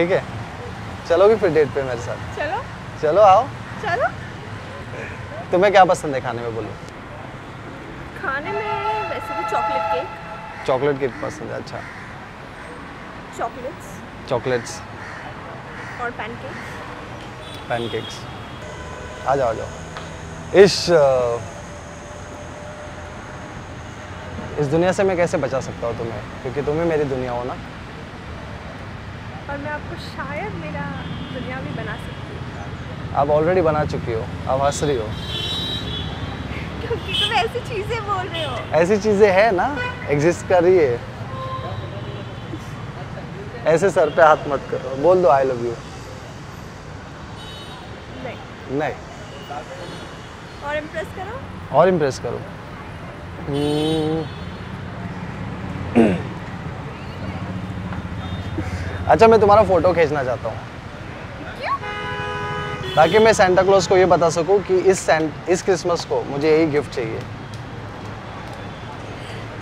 ठीक है? चलोगी फिर डेट पे मेरे साथ। चलो। चलो आओ। चलो। तुम्हें क्या पसंद है खाने में बोलो। खाने में वैसे तो चॉकलेट केक चॉकलेट केक पसंद है अच्छा। चॉकलेट्स चॉकलेट्स और पैनकेक पैनकेक्स आ जाओ आ जाओ। इस इस दुनिया से मैं कैसे बचा सकता हूँ तुम्हें? क्योंकि तुम ही मेरी दुनिया हो ना। और मैं आपको शायद मेरा दुनिया भी बना सकती हूँ। आप ऑलरेडी बना चुकी हो आप हंस रही हो। क्योंकि तुम ऐसी चीज़ें बोल रहे हो। ऐसी चीज़ें हैं ना एग्जिस्ट कर रही है। ऐसे सर पे हाथ मत करो बोल दो आई लव यू नहीं। नहीं। और इम्प्रेस करो। और इम्प्रेस करो। अच्छा मैं तुम्हारा फ़ोटो खींचना चाहता हूँ। ताकि मैं सेंटा क्लॉज को ये बता सकूँ कि इस सेंट इस क्रिसमस को मुझे यही गिफ्ट चाहिए।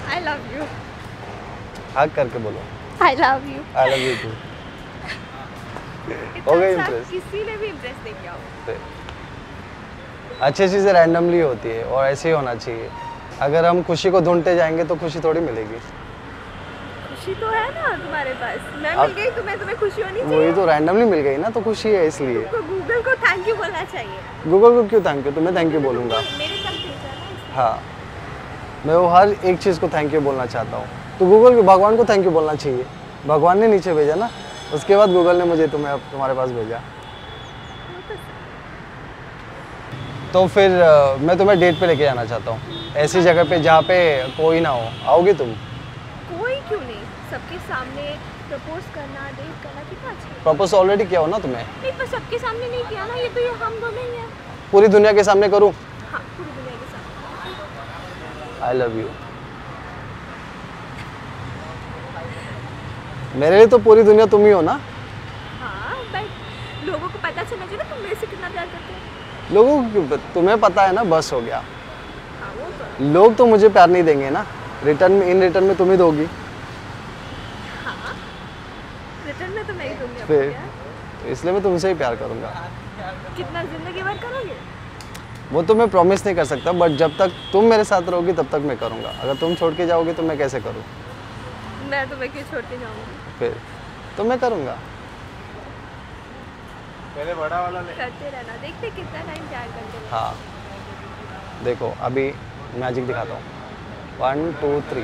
आई लव यू हक करके बोलो। I love you I love you too हो गई इतना impress? किसी ने भी इम्प्रेस नहीं किया हो अच्छी चीज़ें रैंडमली होती है और ऐसे ही होना चाहिए। अगर हम खुशी को ढूंढते जाएँगे तो खुशी थोड़ी मिलेगी। खुशी तो है ना तुम्हारे पास? मैं मिल गई तुम्हें तुम्हें खुशी होनी चाहिए। वही तो रैंडमली मिल गई ना तो खुशी है इसलिए। गूगल को थैंक यू बोलना चाहिए। गूगल को क्यों थैंक यू तुम्हें थैंक यू बोलूँगा। हाँ। मैं वो हर एक चीज़ को थैंक यू बोलना चाहता हूँ। तो गूगल को भगवान को थैंक यू बोलना चाहिए। भगवान ने नीचे भेजा ना उसके बाद गूगल ने मुझे तुम्हें अब तुम्हारे पास भेजा। तो तो फिर मैं तुम्हें डेट पे लेके जाना चाहता हूँ। ऐसी जगह पे जहाँ पे कोई ना हो। आओगे तुम? कोई क्यों नहीं। सबके सामने प्रपोज करना डेट करना कितना अच्छा प्रपोज ऑलरेडी किया हो ना तुम्हें? नहीं पर सबके सामने नहीं किया ना ये तो ये हम दोनों ही हैं। पूरी दुनिया के सामने करूँ? हाँ पूरी दुनिया के सामने। आई लव यू मेरे लिए तो पूरी दुनिया तुम ही हो ना? हाँ बट लोगों को पता चलना चाहिए ना तुम मेरे से कितना प्यार करते हो। लोगों को तुम्हें पता है ना बस हो गया। हाँ तो लोग तो मुझे प्यार नहीं देंगे ना। रिटर्न में इन रिटर्न में तुम ही दोगी। रिटर्न में तो मैं ही दूँगी फिर तो इसलिए मैं तुमसे ही प्यार करूँगा। कितना ज़िंदगी भर करोगे? वो तो मैं प्रॉमिस नहीं कर सकता बट जब तक तुम मेरे साथ रहोगी तब तक मैं करूँगा। अगर तुम छोड़ के जाओगे तो मैं कैसे करूँ? मैं तुम्हें क्यों छोड़ के जाऊँगी? फिर तो मैं करूँगा। पहले बड़ा वाला ले। करते रहना। देखते कितना टाइम प्यार करते हाँ। देखो अभी मैजिक दिखाता हूँ। वन टू थ्री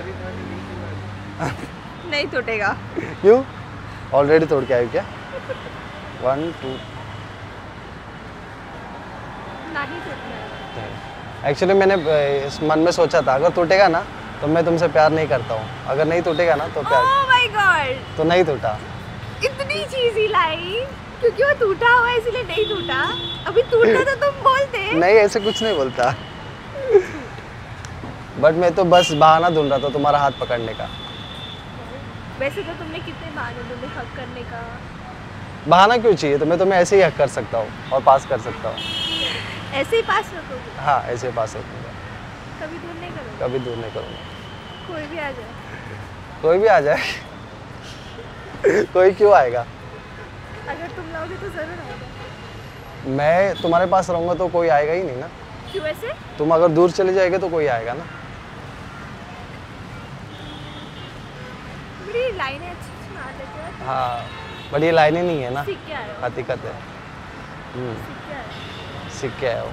नहीं टूटेगा। क्यों? ऑलरेडी तोड़ के आई क्या? वन टू एक्चुअली मैंने इस मन में सोचा था अगर टूटेगा ना तो मैं तुमसे प्यार नहीं करता हूँ। अगर नहीं टूटेगा ना तो प्यार ओह माय गॉड तो नहीं टूटा इतनी चीज़ लाई क्योंकि वो टूटा हुआ है इसलिए नहीं टूटा अभी टूटा तो तुम बोलते नहीं ऐसे कुछ नहीं बोलता। बट मैं तो बस बहाना ढूंढ रहा था तुम्हारा हाथ पकड़ने का। वैसे तो तुमने कितने बहाने ढूंढे हक करने का? बहाना क्यों चाहिए? तो मैं तुम्हें ऐसे ही हक कर सकता हूँ और पास कर सकता हूँ। ऐसे ही पास रखोगे? हाँ ऐसे ही पास रखूँगा। कभी दूर नहीं करोगे? कभी दूर नहीं करूँगा। कोई भी आ जाए। कोई भी आ जाए। कोई क्यों आएगा? अगर तुम लाओगे तो ज़रूर आएगा। मैं तुम्हारे पास रहूँगा तो कोई आएगा ही नहीं ना। क्यों ऐसे? तुम अगर दूर चले जाएगा तो कोई आएगा ना बड़ी लाइनें अच्छी सुना देते हो। हाँ बट ये लाइनें नहीं है ना। के हो। हकीकत है। हम्म, सीख के हो। के आया हो।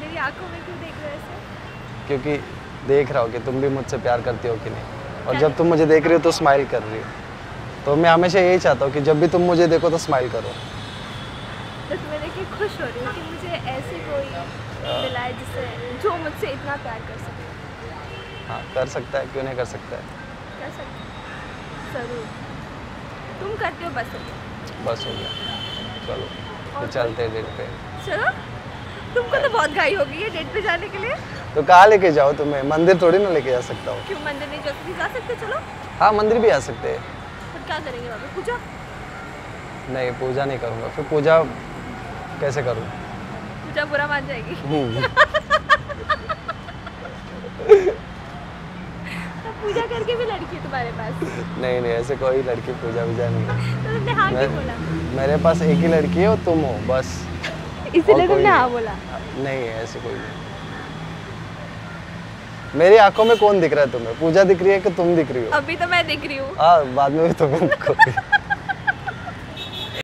मेरी आँखों में क्यों देख रहे हो क्योंकि देख रहा हो कि तुम भी मुझसे प्यार करती हो कि नहीं। और जब तुम मुझे देख रही हो तो स्माइल कर रही हो। तो मैं हमेशा यही चाहता हूँ कि जब भी तुम मुझे देखो तो स्माइल करो। तो तुम्हें देख खुश हो रही हूँ कि मुझे ऐसे कोई मिला है जिससे जो मुझसे इतना प्यार कर सके। हाँ कर सकता है क्यों नहीं कर सकता है? कर सकते ज़रूर। तुम करते हो बस बस हो गया। चलो तो चलते हैं डेट पे चलो। तुमको तो बहुत घाई हो गई है डेट पे जाने के लिए। तो कहाँ लेके जाओ तुम्हें? मंदिर थोड़ी ना लेके जा सकता हूँ। क्यों मंदिर नहीं जाते जा सकते चलो। हाँ मंदिर भी आ सकते हैं। फिर क्या करेंगे पे पूजा? नहीं पूजा नहीं करूँगा। फिर पूजा कैसे करूँ? पूजा बुरा मान जाएगी हम्म, तो पूजा करके भी लड़की है तुम्हारे पास? नहीं नहीं ऐसे कोई लड़की पूजा वूजा नहीं तो तुमने हाँ क्यों बोला? मेरे पास एक ही लड़की है और तुम हो बस। इसीलिए तुमने। हाँ बोला। नहीं है ऐसे कोई नहीं। मेरी आँखों में कौन दिख रहा है तुम्हें? पूजा दिख रही है कि तुम दिख रही हो? अभी तो मैं दिख रही हूँ। हाँ बाद में भी तुम्हें दिखोगी।